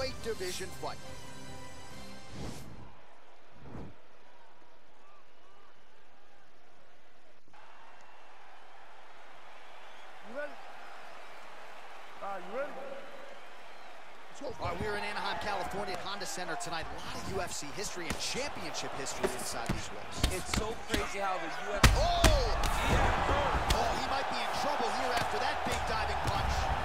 heavyweight division fight. You ready? Uh, you ready? All right, we're in Anaheim, California at Honda Center tonight. A lot of UFC history and championship history inside these walls. It's so crazy how the UFC... Oh! Yeah, Oh, he might be in trouble here after that big diving punch.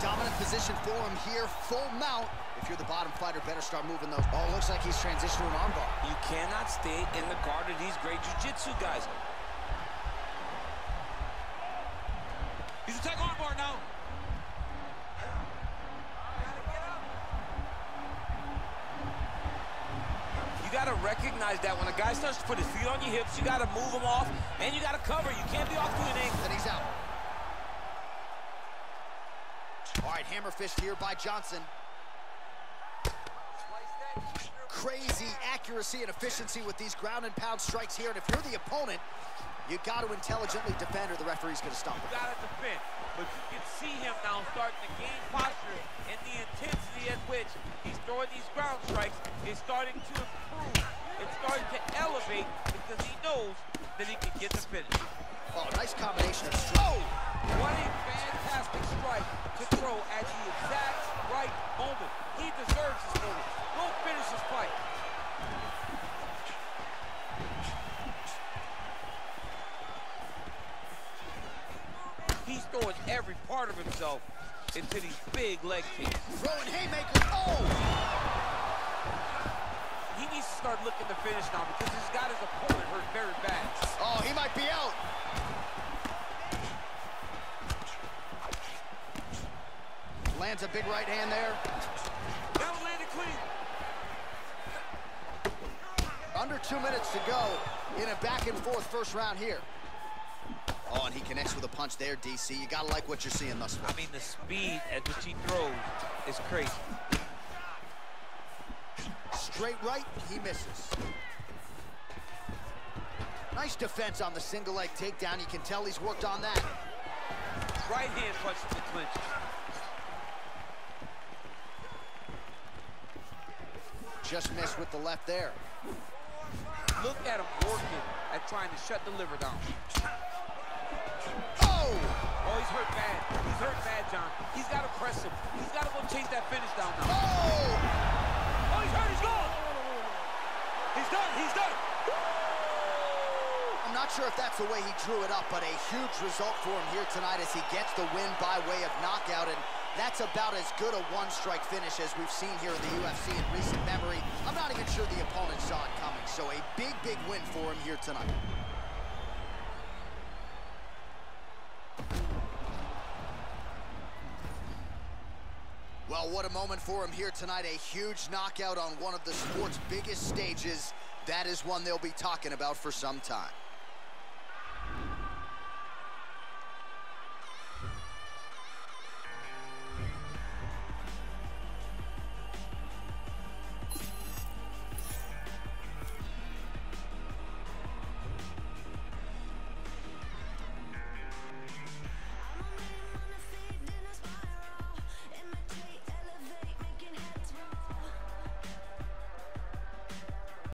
Dominant position for him here, full mount. If you're the bottom fighter, better start moving those. Oh, looks like he's transitioning to an armbar. You cannot stay in the guard of these great jiu-jitsu guys. He's attacking armbar now. You got to recognize that when a guy starts to put his feet on your hips, you got to move him off, and you got to cover. You can't be off to an angle. And he's out. All right, hammer fist here by Johnson. Crazy accuracy and efficiency with these ground and pound strikes here. And if you're the opponent, you got to intelligently defend or the referee's going to stop You it. got to defend. But you can see him now starting to gain posture and the intensity at which he's throwing these ground strikes is starting to improve. It's starting to elevate because he knows that he can get the finish. Oh, nice combination of strikes. Oh! Fantastic strike to throw at the exact right moment. He deserves this moment. Go finish his fight. He's throwing every part of himself into these big leg kicks. Throwing haymaker. Oh! He needs to start looking to finish now because he's got his opponent hurt very bad. Oh, he might be out. A big right hand there. That one landed clean. Under two minutes to go in a back and forth first round here. Oh, and he connects with a punch there, DC. You gotta like what you're seeing thus far. I mean, the speed at which he throws is crazy. Straight right, he misses. Nice defense on the single leg takedown. You can tell he's worked on that. Right hand punch to the clinches. Just missed with the left there. Look at him working at trying to shut the liver down. Oh! Oh, he's hurt bad. He's hurt bad, John. He's got to press him. He's got to go chase that finish down now. Oh! Oh, he's hurt. He's gone. He's done. He's done. I'm not sure if that's the way he drew it up, but a huge result for him here tonight as he gets the win by way of knockout. And that's about as good a one-strike finish as we've seen here in the UFC in recent memory. I'm not even sure the opponent saw it coming. So a big, big win for him here tonight. Well, what a moment for him here tonight. A huge knockout on one of the sport's biggest stages. That is one they'll be talking about for some time.